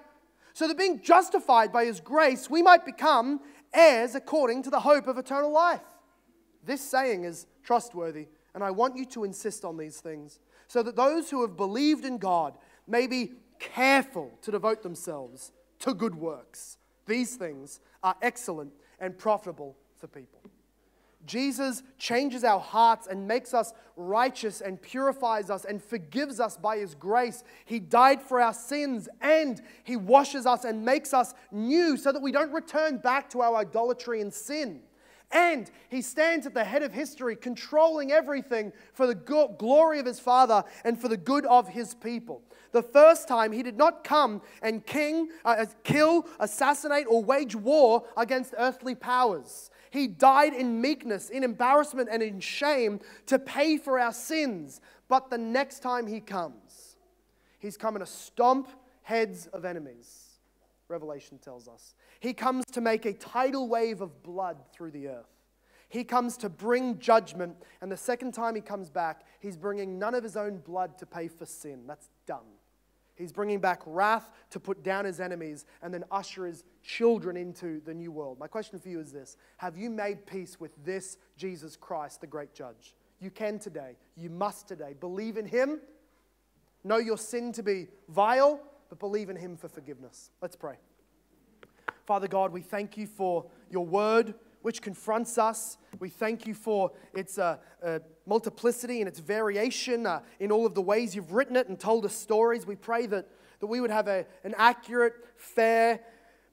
so that being justified by his grace, we might become heirs according to the hope of eternal life. This saying is trustworthy, and I want you to insist on these things, so that those who have believed in God may be careful to devote themselves to good works. These things are excellent and profitable for people. Jesus changes our hearts and makes us righteous and purifies us and forgives us by His grace. He died for our sins and He washes us and makes us new so that we don't return back to our idolatry and sin. And He stands at the head of history, controlling everything for the glory of His Father and for the good of His people. The first time He did not come and king, uh, kill, assassinate, or wage war against earthly powers. He died in meekness, in embarrassment, and in shame to pay for our sins. But the next time he comes, he's coming to stomp heads of enemies, Revelation tells us. He comes to make a tidal wave of blood through the earth. He comes to bring judgment, and the second time he comes back, he's bringing none of his own blood to pay for sin. That's done. He's bringing back wrath to put down his enemies and then usher his children into the new world. My question for you is this Have you made peace with this Jesus Christ, the great judge? You can today. You must today. Believe in him. Know your sin to be vile, but believe in him for forgiveness. Let's pray. Father God, we thank you for your word which confronts us. We thank you for its uh, uh, multiplicity and its variation uh, in all of the ways you've written it and told us stories. We pray that, that we would have a, an accurate, fair,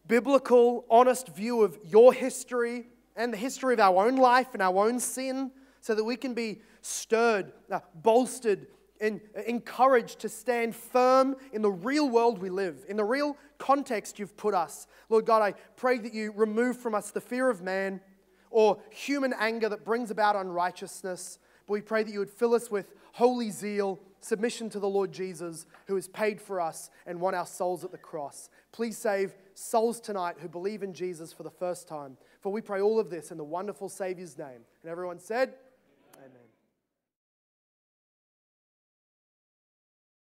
biblical, honest view of your history and the history of our own life and our own sin so that we can be stirred, uh, bolstered, and encouraged to stand firm in the real world we live, in the real context you've put us. Lord God, I pray that you remove from us the fear of man or human anger that brings about unrighteousness, But we pray that you would fill us with holy zeal, submission to the Lord Jesus, who has paid for us and won our souls at the cross. Please save souls tonight who believe in Jesus for the first time. For we pray all of this in the wonderful Savior's name. And everyone said,